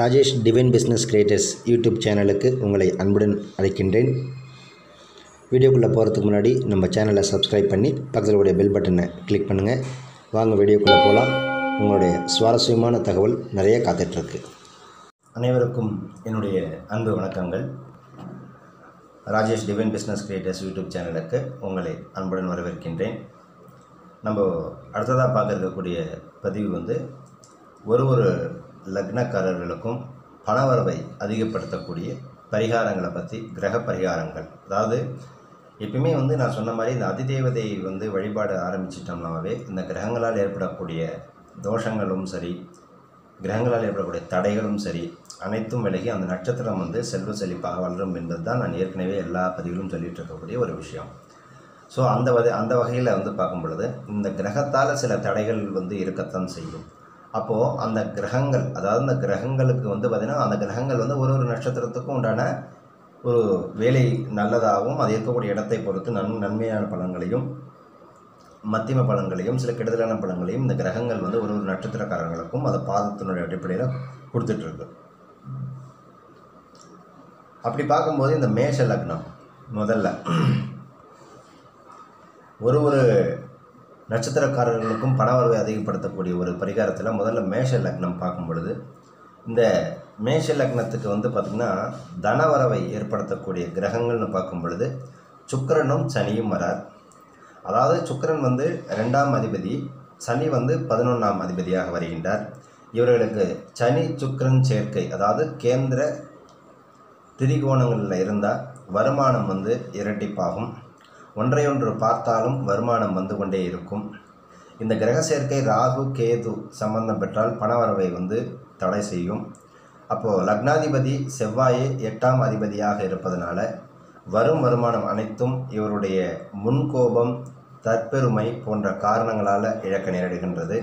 Rajesh divine business creators YouTube சேனலுக்கு உங்களை அன்புடன் அழைக்கின்றேன். வீடியோக்குள்ளே போகிறதுக்கு முன்னாடி நம்ம சேனலை சப்ஸ்கிரைப் பண்ணி பக்கத்தில் உடைய பெல் பட்டனை கிளிக் பண்ணுங்கள் வாங்க வீடியோக்குள்ளே போகலாம். உங்களுடைய சுவாரஸ்யமான தகவல் நிறைய காத்துட்ருக்கு. அனைவருக்கும் என்னுடைய அன்பு வணக்கங்கள். Rajesh divine business creators YouTube சேனலுக்கு உங்களை அன்புடன் வரவேற்கின்றேன். நம்ம அடுத்ததாக பார்க்க இருக்கக்கூடிய பதிவு வந்து ஒரு ஒரு லக்னக்காரர்களுக்கும் பணவரவை அதிகப்படுத்தக்கூடிய பரிகாரங்களை பற்றி கிரக பரிகாரங்கள். அதாவது எப்பயுமே வந்து நான் சொன்ன மாதிரி இந்த அதிதேவதை வந்து வழிபாடு ஆரம்பிச்சிட்டோம்னாவே இந்த கிரகங்களால் ஏற்படக்கூடிய தோஷங்களும் சரி கிரகங்களால் ஏற்படக்கூடிய தடைகளும் சரி அனைத்தும் விலகி அந்த நட்சத்திரம் வந்து செல்வ செழிப்பாக வளரும் என்பது தான் நான் ஏற்கனவே எல்லா பதிவிலும் சொல்லிகிட்டு இருக்கக்கூடிய ஒரு விஷயம். ஸோ அந்த வகை அந்த வகையில் வந்து பார்க்கும் பொழுது இந்த கிரகத்தால் சில தடைகள் வந்து இருக்கத்தான் செய்யும். அப்போது அந்த கிரகங்கள் அதாவது அந்த கிரகங்களுக்கு வந்து பார்த்திங்கன்னா அந்த கிரகங்கள் வந்து ஒரு ஒரு நட்சத்திரத்துக்கும் உண்டான ஒரு வேலை நல்லதாகவும் அது இருக்கக்கூடிய இடத்தை பொறுத்து நன் நன்மையான பலன்களையும் மத்தியம பலன்களையும் சில கெடுதலான பலன்களையும் இந்த கிரகங்கள் வந்து ஒரு ஒரு நட்சத்திரக்காரங்களுக்கும் அதை பாதத்தினுடைய அடிப்படையில் கொடுத்துட்ருக்கு. அப்படி பார்க்கும்போது இந்த மேஷ லக்னம் முதல்ல. ஒரு ஒரு நட்சத்திரக்காரர்களுக்கும் பணவரவை அதிகப்படுத்தக்கூடிய ஒரு பரிகாரத்தில் முதல்ல மேஷ லக்னம் பார்க்கும் பொழுது இந்த மேஷ லக்னத்துக்கு வந்து பார்த்திங்கன்னா தனவரவை ஏற்படுத்தக்கூடிய கிரகங்கள்னு பார்க்கும் பொழுது சுக்கரனும் சனியும் வரார். அதாவது சுக்கரன் வந்து ரெண்டாம் அதிபதி சனி வந்து பதினொன்றாம் அதிபதியாக வருகின்றார். இவர்களுக்கு சனி சுக்கரன் சேர்க்கை அதாவது கேந்திர திரிகோணங்களில் இருந்தால் வருமானம் வந்து இரட்டிப்பாகும். ஒன்றையொன்று பார்த்தாலும் வருமானம் வந்து கொண்டே இருக்கும். இந்த கிரக சேர்க்கை ராகு கேது சம்பந்தம் பெற்றால் பணவரவை வந்து தடை செய்யும். அப்போது லக்னாதிபதி செவ்வாயே எட்டாம் அதிபதியாக இருப்பதனால வரும் வருமானம் அனைத்தும் இவருடைய முன்கோபம் தற்பெருமை போன்ற காரணங்களால் இழக்க நேரிடுகின்றது.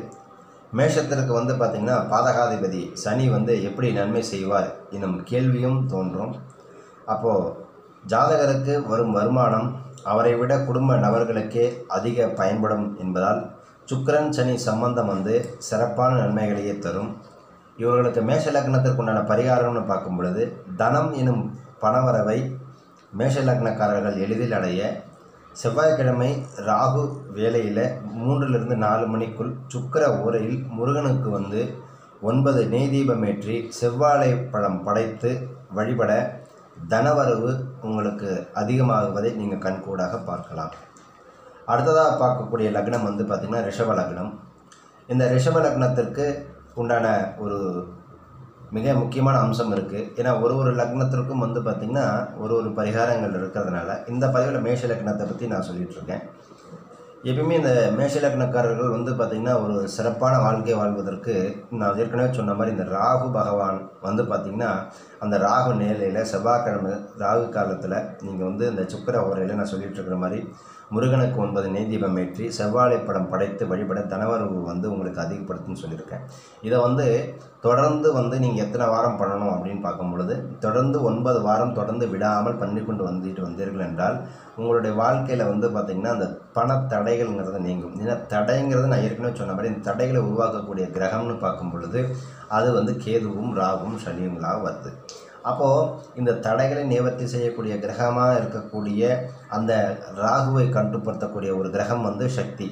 மேஷத்திற்கு வந்து பார்த்திங்கன்னா பாதகாதிபதி சனி வந்து எப்படி நன்மை செய்வார் என்னும் கேள்வியும் தோன்றும். அப்போது ஜாதகருக்கு வரும் வருமானம் அவரை விட குடும்ப நபர்களுக்கே அதிக பயன்படும் என்பதால் சுக்கரன் சனி சம்பந்தம் வந்து சிறப்பான நன்மைகளையே தரும். இவர்களுக்கு மேஷ லக்னத்திற்குண்டான பரிகாரம்னு பார்க்கும் பொழுது தனம் எனும் பணவரவை மேஷ லக்னக்காரர்கள் எளிதில் அடைய செவ்வாய்க்கிழமை ராகு வேலையில் மூன்றிலிருந்து நாலு மணிக்குள் சுக்கர உரையில் முருகனுக்கு வந்து ஒன்பது நெய் தீபமேற்றி செவ்வாழை பழம் படைத்து வழிபட தனவரவு உங்களுக்கு அதிகமாகுவதை நீங்கள் கண்கூடாக பார்க்கலாம். அடுத்ததாக பார்க்கக்கூடிய லக்னம் வந்து பார்த்திங்கன்னா ரிஷப லக்னம். இந்த ரிஷப லக்னத்திற்கு உண்டான ஒரு மிக முக்கியமான அம்சம் இருக்குது ஏன்னா ஒரு ஒரு லக்னத்திற்கும் வந்து பார்த்திங்கன்னா ஒரு ஒரு பரிகாரங்கள் இருக்கிறதுனால இந்த பதிவில் மேஷ லக்னத்தை பற்றி நான் சொல்லிகிட்ருக்கேன் எப்பயுமே இந்த மேஷ லக்னக்காரர்கள் வந்து பார்த்திங்கன்னா ஒரு சிறப்பான வாழ்க்கையை வாழ்வதற்கு நான் ஏற்கனவே சொன்ன மாதிரி இந்த ராகு பகவான் வந்து பார்த்திங்கன்னா அந்த ராகு நேலையில் செவ்வாய்க்கிழமை ராகு காலத்தில் நீங்கள் வந்து இந்த சுக்கர ஓரையில் நான் சொல்லிகிட்டு இருக்கிற மாதிரி முருகனுக்கு ஒன்பது நெய்தீபம் ஏற்றி செவ்வாழை படம் படைத்து வழிபட தனவரவு வந்து உங்களுக்கு அதிகப்படுத்துன்னு சொல்லியிருக்கேன். இதை வந்து தொடர்ந்து வந்து நீங்கள் எத்தனை வாரம் பண்ணணும் அப்படின்னு பார்க்கும் பொழுது தொடர்ந்து ஒன்பது வாரம் தொடர்ந்து விடாமல் பண்ணி கொண்டு வந்துட்டு வந்தீர்கள் என்றால் உங்களுடைய வாழ்க்கையில் வந்து பார்த்திங்கன்னா அந்த பண தடைகள்ங்கிறது நீங்கும். ஏன்னா தடைங்கிறது நான் ஏற்கனவே சொன்ன மாதிரி இந்த தடைகளை உருவாக்கக்கூடிய கிரகம்னு பார்க்கும் பொழுது அது வந்து கேதுவும் ராகும் சனியும் வருது. அப்போது இந்த தடைகளை நிவர்த்தி செய்யக்கூடிய கிரகமாக இருக்கக்கூடிய அந்த ராகுவை கட்டுப்படுத்தக்கூடிய ஒரு கிரகம் வந்து சக்தி.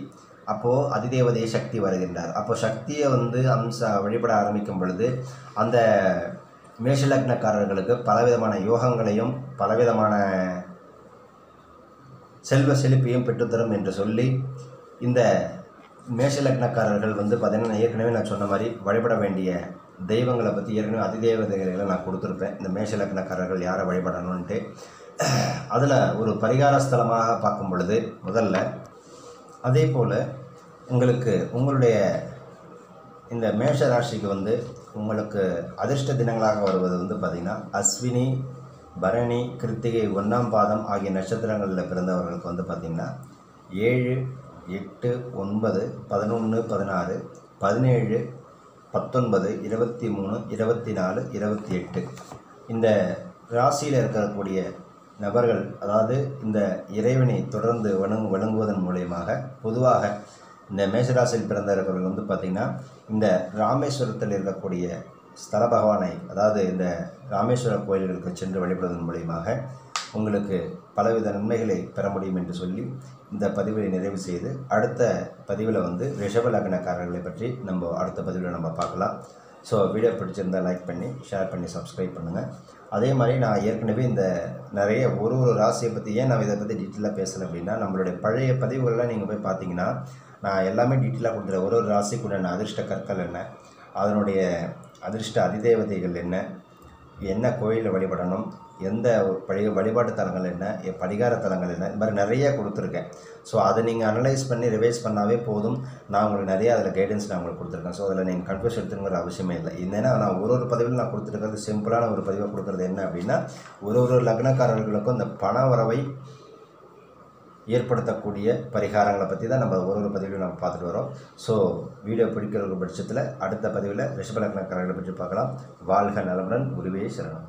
அப்போது அதிதேவதே சக்தி வருகின்றார். அப்போ சக்தியை வந்து அம்ச வழிபட ஆரம்பிக்கும் பொழுது அந்த மேஷலக்னக்காரர்களுக்கு பலவிதமான யோகங்களையும் பலவிதமான செல்வ செழிப்பையும் பெற்றுத்தரும் என்று சொல்லி இந்த மேஷலக்னக்காரர்கள் வந்து பார்த்திங்கன்னா ஏற்கனவே நான் சொன்ன மாதிரி வழிபட வேண்டிய தெய்வங்களை பற்றி ஏற்கனவே அதிதேவதைகளை நான் கொடுத்துருப்பேன். இந்த மேஷலக்னக்காரர்கள் யாரை வழிபடணுன்ட்டு அதில் ஒரு பரிகார ஸ்தலமாக பார்க்கும் பொழுது முதல்ல அதே போல் உங்களுக்கு உங்களுடைய இந்த மேஷ ராசிக்கு வந்து உங்களுக்கு அதிர்ஷ்ட தினங்களாக வருவது வந்து பார்த்திங்கன்னா அஸ்வினி பரணி கிருத்திகை ஒன்றாம் பாதம் ஆகிய நட்சத்திரங்களில் பிறந்தவர்களுக்கு வந்து பார்த்திங்கன்னா ஏழு எட்டு ஒன்பது பதினொன்று பதினாறு பதினேழு பத்தொன்பது இருபத்தி மூணு இருபத்தி நாலு இருபத்தி எட்டு. இந்த ராசியில் இருக்கக்கூடிய நபர்கள் அதாவது இந்த இறைவனை தொடர்ந்து வணங்கு வழங்குவதன் மூலியமாக பொதுவாக இந்த மேஷராசியில் இருக்கிறவர்கள் வந்து பார்த்திங்கன்னா இந்த ராமேஸ்வரத்தில் இருக்கக்கூடிய ஸ்தல பகவானை அதாவது இந்த ராமேஸ்வர கோயில்களுக்கு சென்று வழிபடுவதன் மூலியமாக உங்களுக்கு பலவித நன்மைகளை பெற முடியும் என்று சொல்லி இந்த பதிவை நிறைவு செய்து அடுத்த பதிவில் வந்து ரிஷப லக்னக்காரர்களை பற்றி நம்ம அடுத்த பதிவில் நம்ம பார்க்கலாம். ஸோ வீடியோ பிடிச்சிருந்தா லைக் பண்ணி ஷேர் பண்ணி சப்ஸ்கிரைப் பண்ணுங்கள் அதே மாதிரி நான் ஏற்கனவே இந்த நிறைய ஒரு ஒரு ராசியை பற்றி ஏன் நான் இதை பற்றி டீட்டெயிலாக பேசலை அப்படின்னா நம்மளுடைய பழைய பதிவுகள்லாம் நீங்கள் போய் பார்த்தீங்கன்னா நான் எல்லாமே டீட்டெயிலாக கொடுத்துருவேன் ஒரு ஒரு ராசிக்குண்டான அதிர்ஷ்ட கற்கள் என்ன அதனுடைய அதிர்ஷ்ட அதிதேவதைகள் என்ன என்ன கோயிலில் வழிபடணும் எந்த பழைய வழிபாட்டு தலங்கள் என்ன எ- பரிகார தலங்கள் என்ன இந்த மாதிரி நிறைய கொடுத்துருக்கேன். ஸோ அதை நீங்கள் அனலைஸ் பண்ணி ரிவைஸ் பண்ணாவே போதும். நான் உங்களுக்கு நிறைய அதில் கைடன்ஸ் நான் உங்களுக்கு கொடுத்துருக்கேன். ஸோ அதில் நீங்கள் கன்ஃபியூஸ் எடுத்துங்கிற அவசியமே இல்லை. என்னென்னா நான் ஒரு ஒரு பதிவில் நான் கொடுத்துருக்கிறது சிம்பிளான ஒரு பதிவை கொடுக்குறது என்ன அப்படின்னா ஒரு ஒரு லக்னக்காரர்களுக்கும் இந்த பண வரவை ஏற்படுத்தக்கூடிய பரிகாரங்களை பற்றி தான் நம்ம ஒரு ஒரு பதிவிலும் நம்ம பார்த்துட்டு வரோம். ஸோ வீடியோ பிடிக்கிற பட்சத்தில் அடுத்த பதிவில் ரிஷபலக்னக்காரர்களை பற்றி பார்க்கலாம். வாழ்க நலமுடன் உருவே சரணம்.